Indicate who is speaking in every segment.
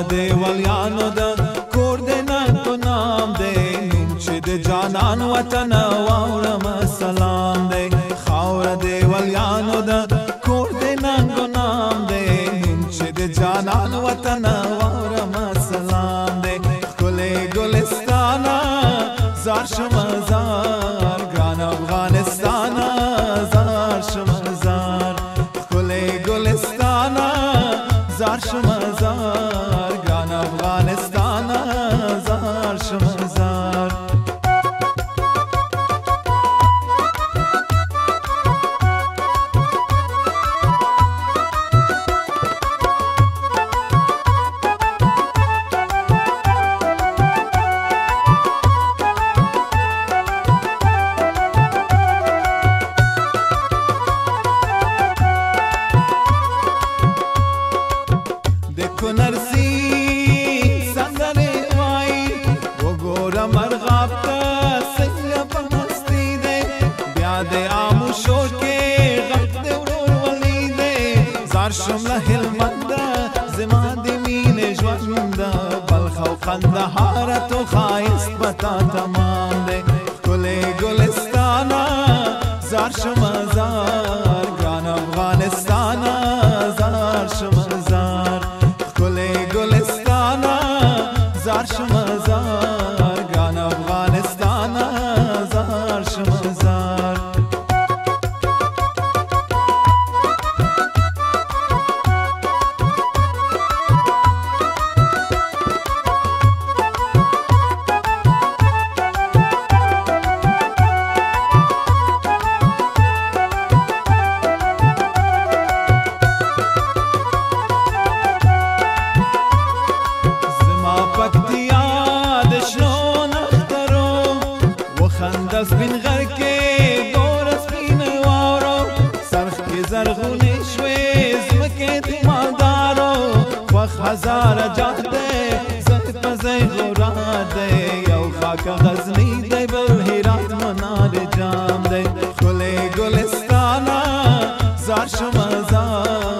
Speaker 1: د دیوالیانو د کور د نن په نام دی نوم چې د جانان وطن واورم سلام دی خاور دیوالیانو د کور د نن په نام دی نوم چې د جانان وطن واورم سلام دی ګلې ګلستانا زار شمه زار ګران افغانستانا زار شمه زار ګلې ګلستانا زار شمه زار د عام شو کې غلط دی ورور ولی دی زار شمله هلمند زما د مين ژوند بلخ او قندهار تو خایست بتا تمام دی ګل ګلستانا زار شمه زار ګران افغانستانا زار شمه زار ګل ګلستانا زار شمه زار ګران افغانستانا زار شمه زار سپین غر کې دور سپین وارو سرخ کې زرغونې شوې زمکې د مالدارو وخ هزار جات دې زت پزې غورا دې یو خاک غزنی دې بل هرات منار جام دې ګلې ګلستانا زار شمزان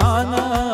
Speaker 1: sana